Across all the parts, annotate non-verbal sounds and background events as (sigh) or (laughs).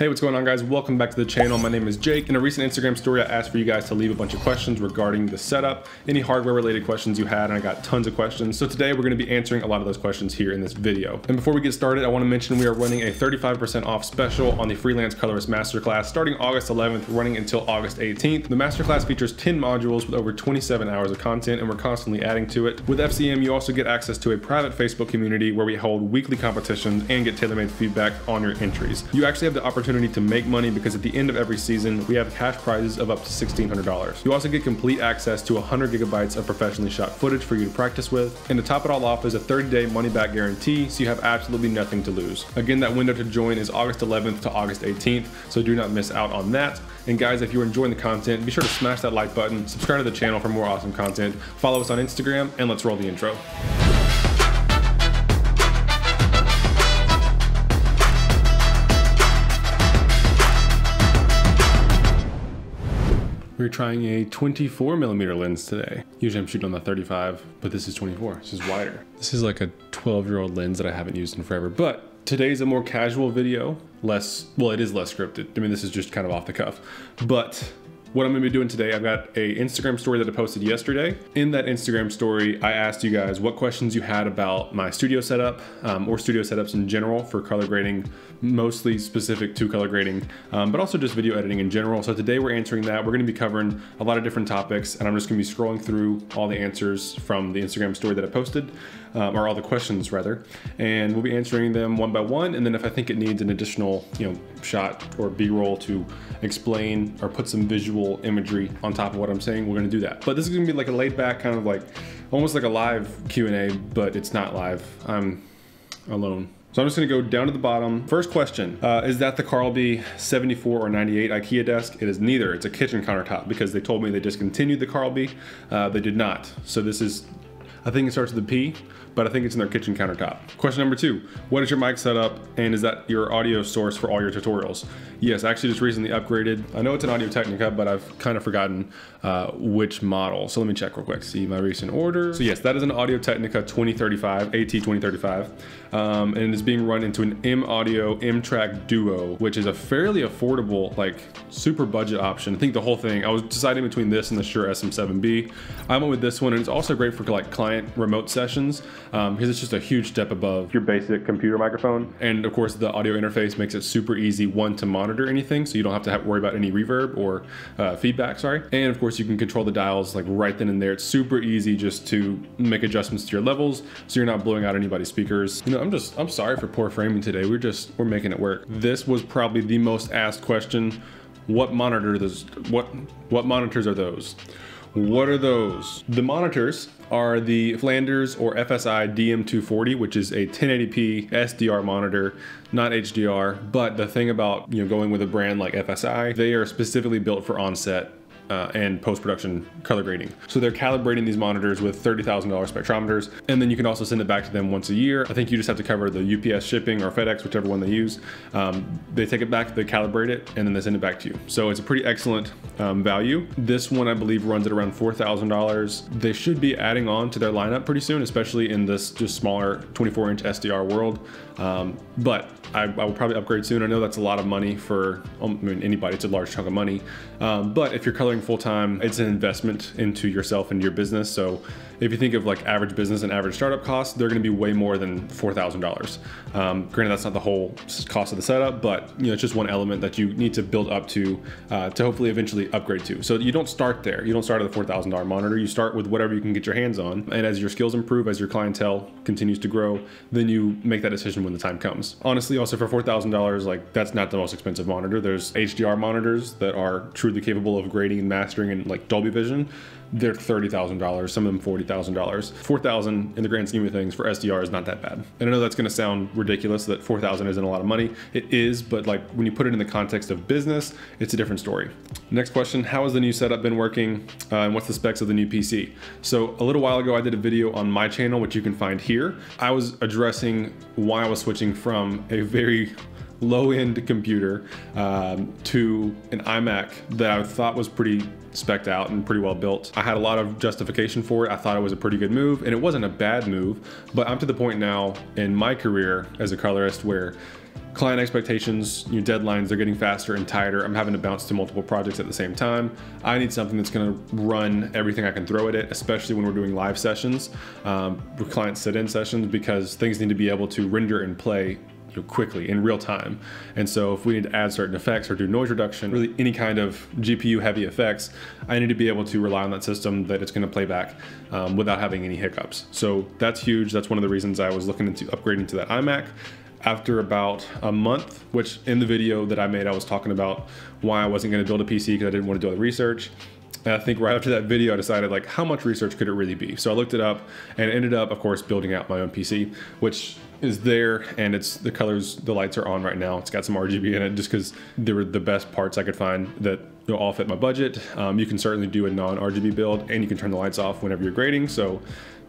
Hey, what's going on guys? Welcome back to the channel. My name is Jake. In a recent Instagram story, I asked for you guys to leave a bunch of questions regarding the setup, any hardware related questions you had, and I got tons of questions. So today we're gonna be answering a lot of those questions here in this video. And before we get started, I wanna mention we are running a 35% off special on the Freelance Colorist Masterclass starting August 11th, running until August 18th. The Masterclass features 10 modules with over 27 hours of content, and we're constantly adding to it. With FCM, you also get access to a private Facebook community where we hold weekly competitions and get tailor-made feedback on your entries. You actually have the opportunity opportunity to make money because at the end of every season, we have cash prizes of up to $1,600. You also get complete access to 100 gigabytes of professionally shot footage for you to practice with. And to top it all off is a 30-day money-back guarantee, so you have absolutely nothing to lose. Again, that window to join is August 11th to August 18th, so do not miss out on that. And guys, if you're enjoying the content, be sure to smash that like button, subscribe to the channel for more awesome content, follow us on Instagram, and let's roll the intro. We're trying a 24 millimeter lens today. Usually I'm shooting on the 35, but this is 24, this is wider. This is like a 12 year old lens that I haven't used in forever, but today's a more casual video, less, well, it is less scripted. I mean, this is just kind of off the cuff, but what I'm gonna be doing today, I've got a Instagram story that I posted yesterday. In that Instagram story, I asked you guys what questions you had about my studio setup um, or studio setups in general for color grading, mostly specific to color grading, um, but also just video editing in general. So today we're answering that. We're gonna be covering a lot of different topics and I'm just gonna be scrolling through all the answers from the Instagram story that I posted, um, or all the questions rather, and we'll be answering them one by one. And then if I think it needs an additional, you know, shot or B-roll to explain or put some visual imagery on top of what I'm saying, we're gonna do that. But this is gonna be like a laid back kind of like, almost like a live Q&A, but it's not live. I'm alone. So I'm just gonna go down to the bottom. First question, uh, is that the Karlby 74 or 98 IKEA desk? It is neither, it's a kitchen countertop because they told me they discontinued the Karlby. Uh, they did not. So this is, I think it starts with a P but I think it's in their kitchen countertop. Question number two, what is your mic setup and is that your audio source for all your tutorials? Yes, I actually just recently upgraded. I know it's an Audio Technica, but I've kind of forgotten uh, which model. So let me check real quick, see my recent order. So yes, that is an Audio Technica 2035, AT 2035, um, and it is being run into an M Audio M-Track Duo, which is a fairly affordable, like super budget option. I think the whole thing, I was deciding between this and the Shure SM7B. I went with this one and it's also great for like client remote sessions um, because it's just a huge step above your basic computer microphone. And of course the audio interface makes it super easy, one, to monitor anything, so you don't have to have, worry about any reverb or uh, feedback, sorry. And of course you can control the dials like right then and there. It's super easy just to make adjustments to your levels so you're not blowing out anybody's speakers. You know, I'm just, I'm sorry for poor framing today. We're just, we're making it work. This was probably the most asked question. What monitor does, what, what monitors are those? What are those? The monitors are the Flanders or FSI DM240, which is a 1080p SDR monitor, not HDR. But the thing about you know going with a brand like FSI, they are specifically built for onset uh, and post-production color grading. So they're calibrating these monitors with $30,000 spectrometers, and then you can also send it back to them once a year. I think you just have to cover the UPS shipping or FedEx, whichever one they use. Um, they take it back, they calibrate it, and then they send it back to you. So it's a pretty excellent um, value. This one, I believe, runs at around $4,000. They should be adding on to their lineup pretty soon, especially in this just smaller 24-inch SDR world. Um, but I, I, will probably upgrade soon. I know that's a lot of money for um, I mean, anybody. It's a large chunk of money. Um, but if you're coloring full time, it's an investment into yourself and your business. So if you think of like average business and average startup costs, they're going to be way more than four thousand um, dollars. Granted, that's not the whole cost of the setup, but you know it's just one element that you need to build up to uh, to hopefully eventually upgrade to. So you don't start there. You don't start at the four thousand dollar monitor. You start with whatever you can get your hands on, and as your skills improve, as your clientele continues to grow, then you make that decision when the time comes. Honestly, also for four thousand dollars, like that's not the most expensive monitor. There's HDR monitors that are truly capable of grading and mastering and like Dolby Vision they're $30,000, some of them $40,000. 4,000 in the grand scheme of things for SDR is not that bad. And I know that's gonna sound ridiculous that 4,000 isn't a lot of money. It is, but like when you put it in the context of business, it's a different story. Next question, how has the new setup been working uh, and what's the specs of the new PC? So a little while ago, I did a video on my channel, which you can find here. I was addressing why I was switching from a very low-end computer um, to an iMac that I thought was pretty specced out and pretty well built. I had a lot of justification for it. I thought it was a pretty good move and it wasn't a bad move, but I'm to the point now in my career as a colorist where client expectations, your deadlines, they're getting faster and tighter. I'm having to bounce to multiple projects at the same time. I need something that's going to run everything I can throw at it, especially when we're doing live sessions, um, client sit-in sessions, because things need to be able to render and play you know, quickly in real time. And so if we need to add certain effects or do noise reduction, really any kind of GPU heavy effects, I need to be able to rely on that system that it's going to play back um, without having any hiccups. So that's huge. That's one of the reasons I was looking into upgrading to that iMac after about a month, which in the video that I made, I was talking about why I wasn't going to build a PC because I didn't want to do all the research. And I think right after that video, I decided like how much research could it really be? So I looked it up and ended up, of course, building out my own PC, which is there and it's the colors, the lights are on right now. It's got some RGB in it just because they were the best parts I could find that know, all fit my budget. Um, you can certainly do a non-RGB build and you can turn the lights off whenever you're grading. So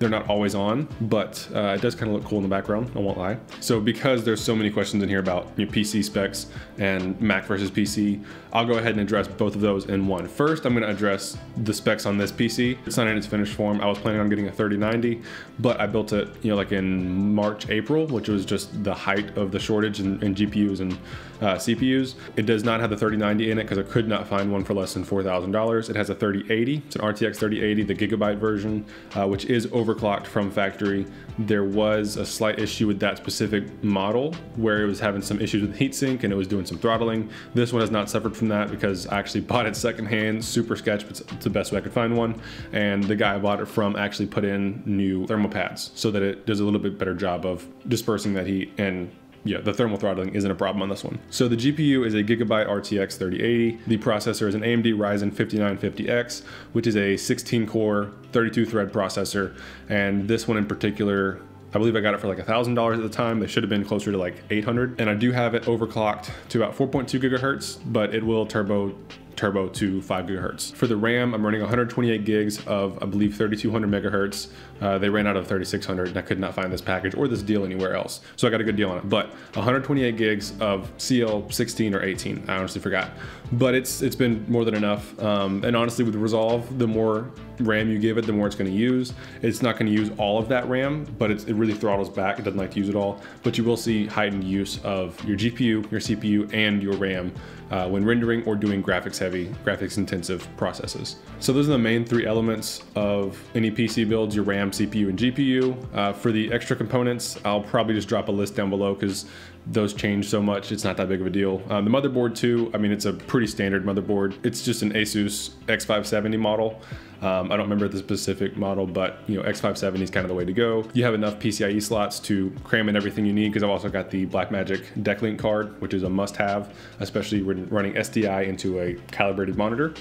they're not always on, but uh, it does kind of look cool in the background, I won't lie. So because there's so many questions in here about you know, PC specs and Mac versus PC, I'll go ahead and address both of those in one. First, I'm gonna address the specs on this PC. It's not in its finished form. I was planning on getting a 3090, but I built it, you know, like in March, April, which was just the height of the shortage in, in GPUs and uh, CPUs. It does not have the 3090 in it because I could not find one for less than $4,000. It has a 3080. It's an RTX 3080, the gigabyte version, uh, which is overclocked from factory. There was a slight issue with that specific model where it was having some issues with heatsink and it was doing some throttling. This one has not suffered from that because I actually (laughs) bought it secondhand, super sketch, but it's the best way I could find one. And the guy I bought it from actually put in new thermal pads so that it does a little bit better job of dispersing that heat and yeah, the thermal throttling isn't a problem on this one. So the GPU is a Gigabyte RTX 3080. The processor is an AMD Ryzen 5950X, which is a 16 core, 32 thread processor. And this one in particular I believe I got it for like a thousand dollars at the time. They should have been closer to like 800. And I do have it overclocked to about 4.2 gigahertz, but it will turbo turbo to 5 gigahertz. For the RAM, I'm running 128 gigs of, I believe, 3200 megahertz. Uh, they ran out of 3600 and I could not find this package or this deal anywhere else. So I got a good deal on it. But 128 gigs of CL16 or 18, I honestly forgot. But it's it's been more than enough. Um, and honestly, with Resolve, the more RAM you give it, the more it's going to use. It's not going to use all of that RAM, but it really throttles back. It doesn't like to use it all. But you will see heightened use of your GPU, your CPU, and your RAM uh, when rendering or doing graphics heavy, graphics intensive processes. So those are the main three elements of any PC builds, your RAM, CPU, and GPU. Uh, for the extra components, I'll probably just drop a list down below because those change so much, it's not that big of a deal. Um, the motherboard too, I mean, it's a pretty standard motherboard. It's just an Asus X570 model. Um, I don't remember the specific model, but you know, X570 is kind of the way to go. You have enough PCIe slots to cram in everything you need because I've also got the Blackmagic DeckLink card, which is a must-have, especially when running SDI into a calibrated monitor.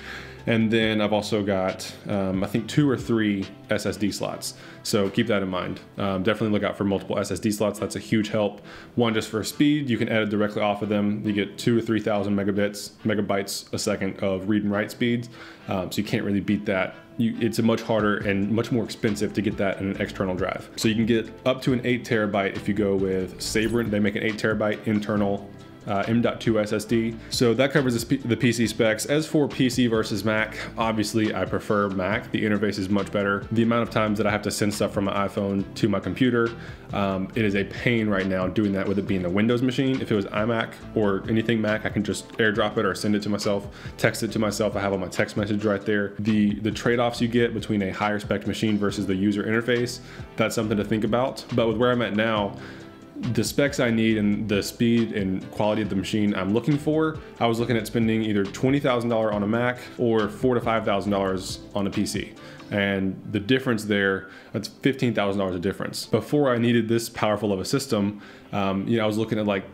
And then I've also got, um, I think, two or three SSD slots. So keep that in mind. Um, definitely look out for multiple SSD slots. That's a huge help. One just for speed, you can edit directly off of them. You get two or 3,000 megabits, megabytes a second of read and write speeds. Um, so you can't really beat that. You, it's a much harder and much more expensive to get that in an external drive. So you can get up to an eight terabyte if you go with Sabrent. They make an eight terabyte internal uh, M.2 SSD. So that covers the, PC specs. As for PC versus Mac, obviously I prefer Mac. The interface is much better. The amount of times that I have to send stuff from my iPhone to my computer, um, it is a pain right now doing that with it being a Windows machine. If it was iMac or anything Mac, I can just airdrop it or send it to myself, text it to myself. I have all my text message right there. The, the trade-offs you get between a higher spec machine versus the user interface, that's something to think about. But with where I'm at now, the specs I need and the speed and quality of the machine I'm looking for, I was looking at spending either $20,000 on a Mac or four to $5,000 on a PC. And the difference there, that's $15,000 of difference. Before I needed this powerful of a system, um, you know, I was looking at like,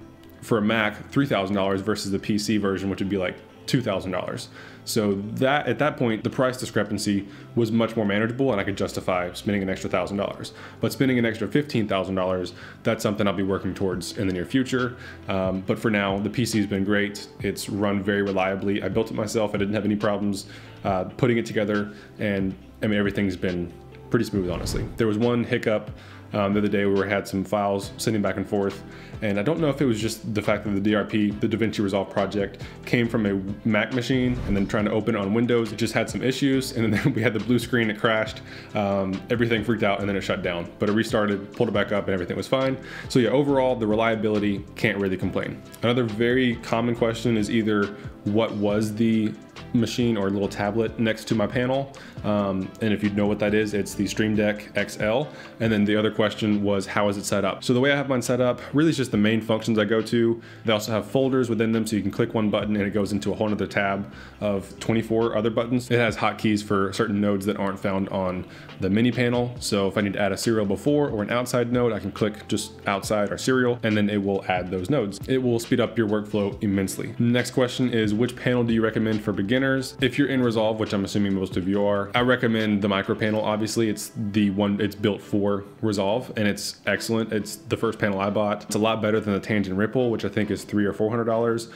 for a Mac, $3,000 versus the PC version, which would be like $2,000. So that at that point, the price discrepancy was much more manageable and I could justify spending an extra $1,000. But spending an extra $15,000, that's something I'll be working towards in the near future. Um, but for now, the PC has been great. It's run very reliably. I built it myself. I didn't have any problems uh, putting it together. And I mean, everything's been pretty smooth, honestly. There was one hiccup um, the other day. where We had some files sending back and forth, and I don't know if it was just the fact that the DRP, the DaVinci Resolve project, came from a Mac machine and then trying to open it on Windows, it just had some issues, and then (laughs) we had the blue screen, it crashed, um, everything freaked out, and then it shut down. But it restarted, pulled it back up, and everything was fine. So yeah, overall, the reliability can't really complain. Another very common question is either what was the machine or little tablet next to my panel. Um, and if you know what that is, it's the Stream Deck XL. And then the other question was, how is it set up? So the way I have mine set up, really is just the main functions I go to. They also have folders within them, so you can click one button and it goes into a whole other tab of 24 other buttons. It has hotkeys for certain nodes that aren't found on the mini panel. So if I need to add a serial before or an outside node, I can click just outside or serial, and then it will add those nodes. It will speed up your workflow immensely. Next question is, which panel do you recommend for beginners? If you're in Resolve, which I'm assuming most of you are, I recommend the micro panel. Obviously, it's the one it's built for Resolve, and it's excellent. It's the first panel I bought. It's a lot better than the Tangent Ripple, which I think is three or four hundred dollars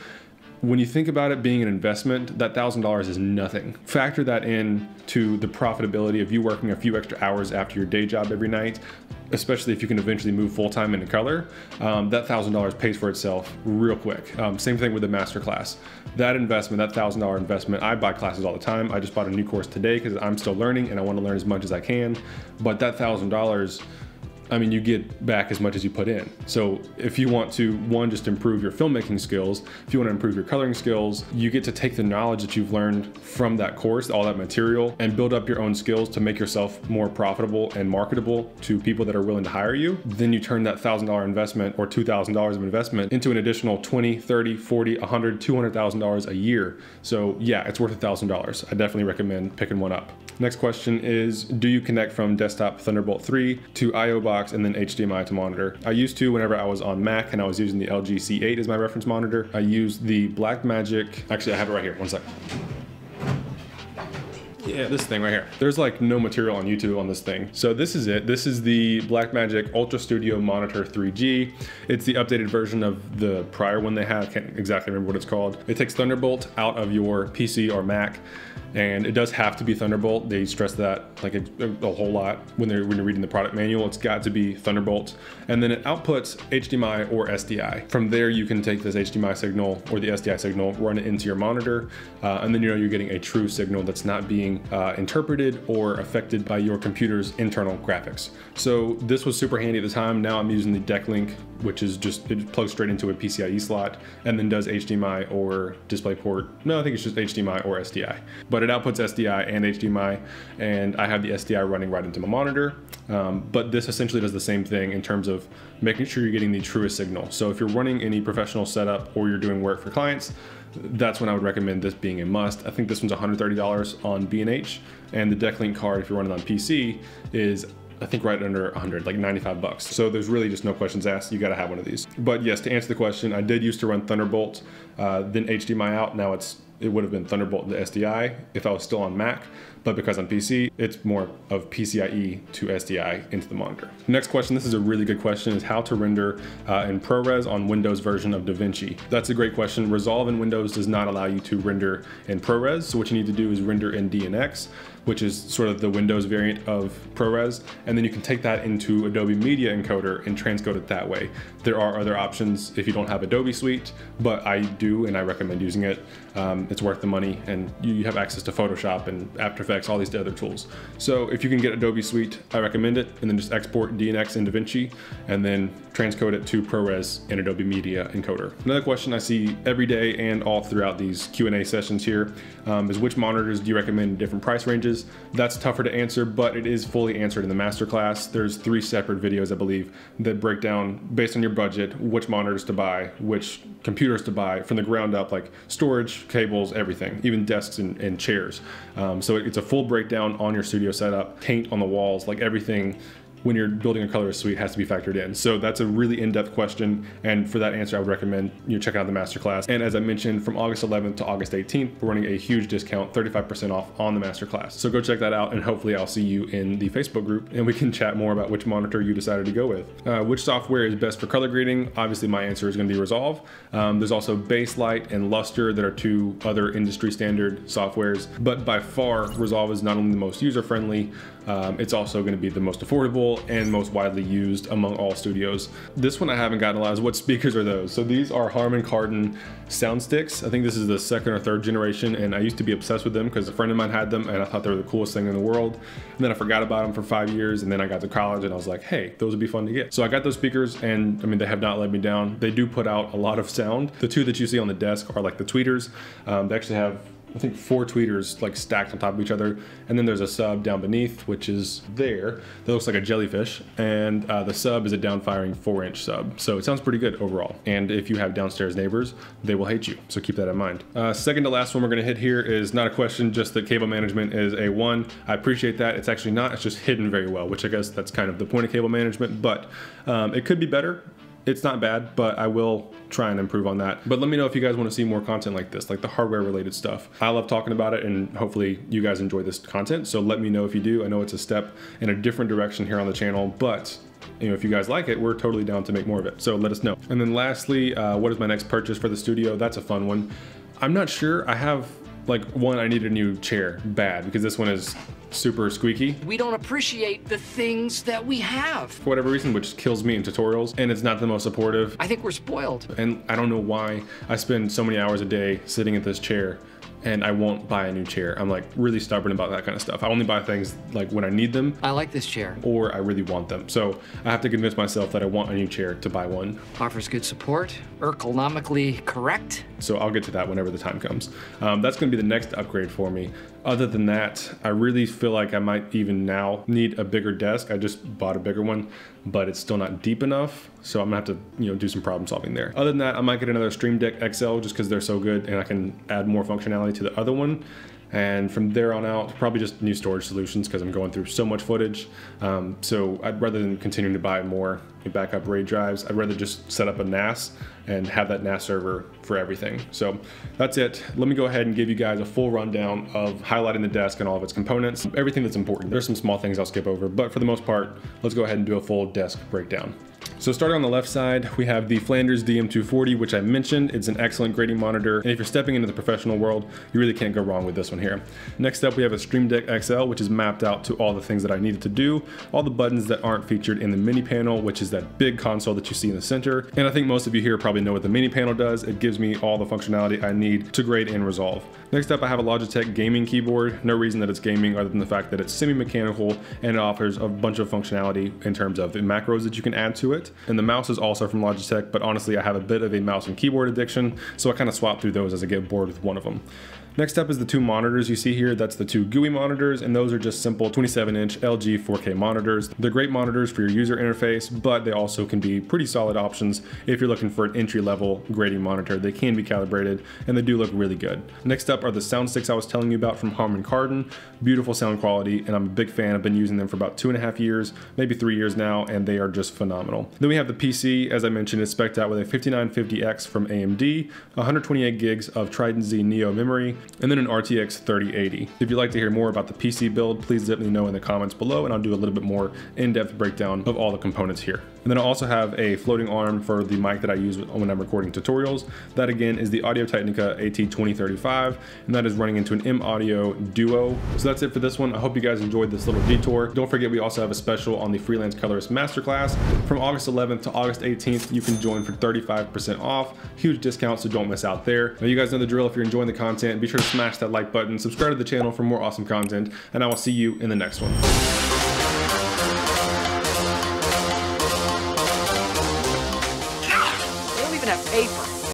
when you think about it being an investment, that thousand dollars is nothing. Factor that in to the profitability of you working a few extra hours after your day job every night, especially if you can eventually move full time into color. Um, that thousand dollars pays for itself real quick. Um, same thing with the master class. That investment, that thousand dollar investment, I buy classes all the time. I just bought a new course today because I'm still learning and I want to learn as much as I can. But that thousand dollars I mean, you get back as much as you put in. So if you want to, one, just improve your filmmaking skills, if you want to improve your coloring skills, you get to take the knowledge that you've learned from that course, all that material, and build up your own skills to make yourself more profitable and marketable to people that are willing to hire you. Then you turn that $1,000 investment or $2,000 of investment into an additional 20, 30, 40, 100, $200,000 a year. So yeah, it's worth $1,000. I definitely recommend picking one up. Next question is, do you connect from desktop Thunderbolt 3 to IO box and then HDMI to monitor? I used to whenever I was on Mac and I was using the LG C8 as my reference monitor. I used the Blackmagic, actually I have it right here, one sec. Yeah, this thing right here. There's like no material on YouTube on this thing. So this is it. This is the Blackmagic Ultra Studio Monitor 3G. It's the updated version of the prior one they had. I can't exactly remember what it's called. It takes Thunderbolt out of your PC or Mac and it does have to be Thunderbolt. They stress that like a, a, whole lot when they're when you're reading the product manual. It's got to be Thunderbolt, and then it outputs HDMI or SDI. From there, you can take this HDMI signal or the SDI signal, run it into your monitor, uh, and then you know you're getting a true signal that's not being uh, interpreted or affected by your computer's internal graphics. So this was super handy at the time. Now I'm using the DeckLink, which is just it plugs straight into a PCIe slot and then does HDMI or DisplayPort. No, I think it's just HDMI or SDI, but but it outputs SDI and HDMI, and I have the SDI running right into my monitor. Um, but this essentially does the same thing in terms of making sure you're getting the truest signal. So if you're running any professional setup or you're doing work for clients, that's when I would recommend this being a must. I think this one's $130 on B&H, and the DeckLink card, if you're running on PC, is I think right under 100, like 95 bucks. So there's really just no questions asked. You got to have one of these. But yes, to answer the question, I did used to run Thunderbolt, uh, then HDMI out. Now it's it would have been Thunderbolt to SDI if I was still on Mac, but because on PC, it's more of PCIe to SDI into the monitor. Next question, this is a really good question, is how to render uh, in ProRes on Windows version of DaVinci. That's a great question. Resolve in Windows does not allow you to render in ProRes, so what you need to do is render in DNX, which is sort of the Windows variant of ProRes, and then you can take that into Adobe Media Encoder and transcode it that way. There are other options if you don't have Adobe Suite, but I do and I recommend using it. Um, it's worth the money and you have access to Photoshop and After Effects, all these other tools. So if you can get Adobe Suite, I recommend it, and then just export DNX in DaVinci, and then transcode it to ProRes in Adobe Media Encoder. Another question I see every day and all throughout these Q&A sessions here um, is which monitors do you recommend in different price ranges? That's tougher to answer, but it is fully answered in the masterclass. There's three separate videos, I believe, that break down based on your budget, which monitors to buy, which computers to buy from the ground up, like storage, cables, everything, even desks and, and chairs. Um, so it's a full breakdown on your studio setup, paint on the walls, like everything when you're building a color suite has to be factored in. So that's a really in-depth question. And for that answer, I would recommend you check out the masterclass. And as I mentioned, from August 11th to August 18th, we're running a huge discount, 35% off on the masterclass. So go check that out and hopefully I'll see you in the Facebook group and we can chat more about which monitor you decided to go with. Uh, which software is best for color grading? Obviously my answer is gonna be Resolve. Um, there's also Baselight and Lustre that are two other industry standard softwares, but by far Resolve is not only the most user-friendly, Um, it's also going to be the most affordable and most widely used among all studios. This one I haven't gotten a lot is what speakers are those? So these are Harman Kardon sound sticks. I think this is the second or third generation and I used to be obsessed with them because a friend of mine had them and I thought they were the coolest thing in the world. And then I forgot about them for five years and then I got to college and I was like, hey, those would be fun to get. So I got those speakers and I mean, they have not let me down. They do put out a lot of sound. The two that you see on the desk are like the tweeters. Um, they actually have I think four tweeters like stacked on top of each other, and then there's a sub down beneath, which is there. That looks like a jellyfish, and uh, the sub is a down-firing four-inch sub. So it sounds pretty good overall. And if you have downstairs neighbors, they will hate you. So keep that in mind. Uh, second to last one we're gonna hit here is not a question, just that cable management is a one. I appreciate that. It's actually not. It's just hidden very well, which I guess that's kind of the point of cable management. But um, it could be better it's not bad, but I will try and improve on that. But let me know if you guys want to see more content like this, like the hardware related stuff. I love talking about it and hopefully you guys enjoy this content. So let me know if you do. I know it's a step in a different direction here on the channel, but you know, if you guys like it, we're totally down to make more of it. So let us know. And then lastly, uh, what is my next purchase for the studio? That's a fun one. I'm not sure. I have like one, I need a new chair bad because this one is super squeaky. We don't appreciate the things that we have. For whatever reason, which kills me in tutorials, and it's not the most supportive. I think we're spoiled. And I don't know why I spend so many hours a day sitting at this chair and I won't buy a new chair. I'm like really stubborn about that kind of stuff. I only buy things like when I need them. I like this chair. Or I really want them. So I have to convince myself that I want a new chair to buy one. Offers good support, ergonomically correct. So I'll get to that whenever the time comes. Um, that's gonna be the next upgrade for me. Other than that, I really feel like I might even now need a bigger desk. I just bought a bigger one, but it's still not deep enough. So I'm gonna have to, you know, do some problem solving there. Other than that, I might get another Stream Deck XL just because they're so good and I can add more functionality to the other one. And from there on out, probably just new storage solutions because I'm going through so much footage. Um, so I'd rather than continuing to buy more backup RAID drives, I'd rather just set up a NAS and have that NAS server for everything. So that's it. Let me go ahead and give you guys a full rundown of highlighting the desk and all of its components, everything that's important. There's some small things I'll skip over, but for the most part, let's go ahead and do a full desk breakdown. So starting on the left side, we have the Flanders DM240, which I mentioned. It's an excellent grading monitor. And if you're stepping into the professional world, you really can't go wrong with this one here. Next up, we have a Stream Deck XL, which is mapped out to all the things that I needed to do, all the buttons that aren't featured in the mini panel, which is that big console that you see in the center. And I think most of you here probably know what the mini panel does. It gives me all the functionality I need to grade and resolve. Next up, I have a Logitech gaming keyboard. No reason that it's gaming other than the fact that it's semi-mechanical and it offers a bunch of functionality in terms of the macros that you can add to it. And the mouse is also from Logitech, but honestly, I have a bit of a mouse and keyboard addiction, so I kind of swap through those as I get bored with one of them. Next up is the two monitors you see here. That's the two GUI monitors, and those are just simple 27 inch LG 4K monitors. They're great monitors for your user interface, but they also can be pretty solid options if you're looking for an entry level grading monitor. They can be calibrated and they do look really good. Next up are the sound sticks I was telling you about from Harman Kardon. Beautiful sound quality, and I'm a big fan. I've been using them for about two and a half years, maybe three years now, and they are just phenomenal. Then we have the PC, as I mentioned, it's spec'd out with a 5950X from AMD, 128 gigs of Trident Z Neo memory, and then an RTX 3080. If you'd like to hear more about the PC build, please let me know in the comments below and I'll do a little bit more in-depth breakdown of all the components here. And then I also have a floating arm for the mic that I use when I'm recording tutorials. That again is the Audio Technica AT2035, and that is running into an M Audio Duo. So that's it for this one. I hope you guys enjoyed this little detour. Don't forget we also have a special on the Freelance Colorist Masterclass. From August 11th to August 18th, you can join for 35% off. Huge discount, so don't miss out there. Now you guys know the drill. If you're enjoying the content, be sure to smash that like button, subscribe to the channel for more awesome content, and I will see you in the next one.